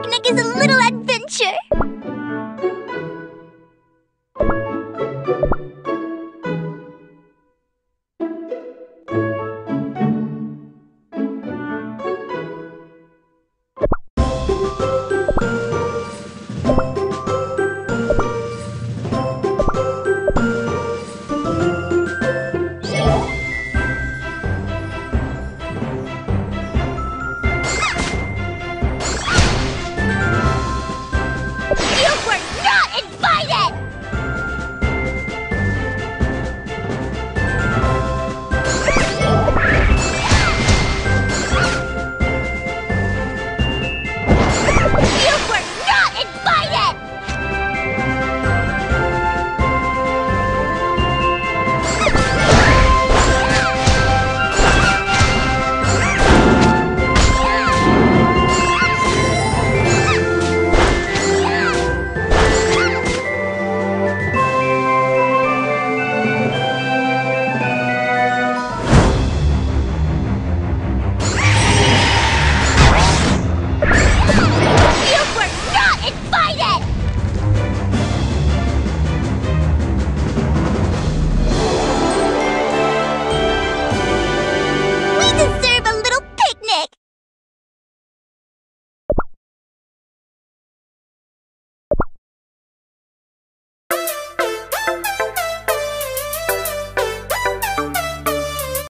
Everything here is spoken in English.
picnic is a little adventurous.